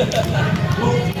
Thank you.